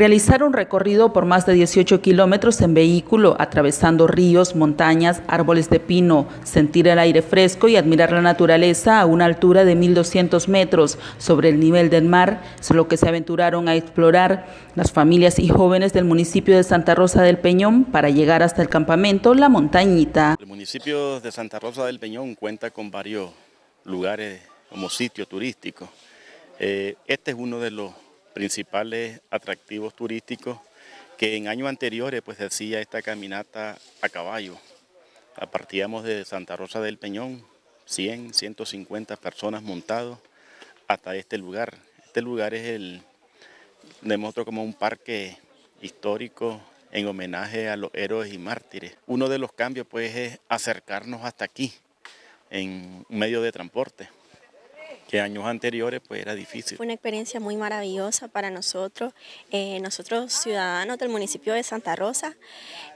Realizar un recorrido por más de 18 kilómetros en vehículo, atravesando ríos, montañas, árboles de pino, sentir el aire fresco y admirar la naturaleza a una altura de 1.200 metros sobre el nivel del mar, es lo que se aventuraron a explorar las familias y jóvenes del municipio de Santa Rosa del Peñón para llegar hasta el campamento La Montañita. El municipio de Santa Rosa del Peñón cuenta con varios lugares como sitio turístico. Eh, este es uno de los principales atractivos turísticos que en años anteriores pues hacía esta caminata a caballo. Partíamos de Santa Rosa del Peñón, 100, 150 personas montados hasta este lugar. Este lugar es el, demuestro como un parque histórico en homenaje a los héroes y mártires. Uno de los cambios pues es acercarnos hasta aquí en medio de transporte que años anteriores pues era difícil. Fue una experiencia muy maravillosa para nosotros, eh, nosotros ciudadanos del municipio de Santa Rosa,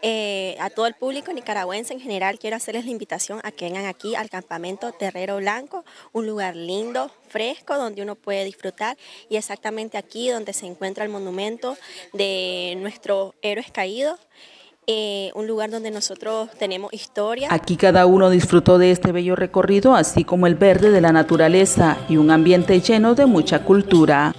eh, a todo el público nicaragüense en general quiero hacerles la invitación a que vengan aquí al campamento Terrero Blanco, un lugar lindo, fresco, donde uno puede disfrutar y exactamente aquí donde se encuentra el monumento de nuestros héroes caídos. Eh, un lugar donde nosotros tenemos historia. Aquí cada uno disfrutó de este bello recorrido, así como el verde de la naturaleza y un ambiente lleno de mucha cultura.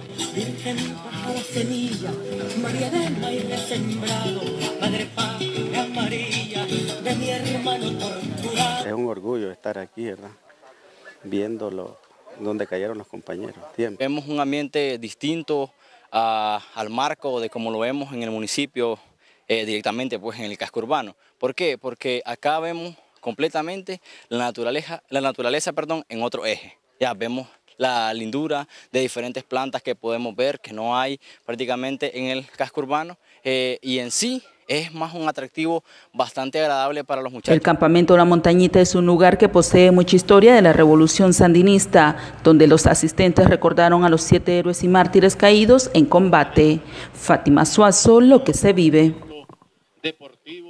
Es un orgullo estar aquí, ¿verdad? Viéndolo donde cayeron los compañeros. Vemos un ambiente distinto al marco de como lo vemos en el municipio eh, directamente pues, en el casco urbano. ¿Por qué? Porque acá vemos completamente la naturaleza, la naturaleza perdón, en otro eje. Ya vemos la lindura de diferentes plantas que podemos ver, que no hay prácticamente en el casco urbano, eh, y en sí es más un atractivo bastante agradable para los muchachos. El campamento La Montañita es un lugar que posee mucha historia de la revolución sandinista, donde los asistentes recordaron a los siete héroes y mártires caídos en combate. Fátima Suazo, lo que se vive deportivo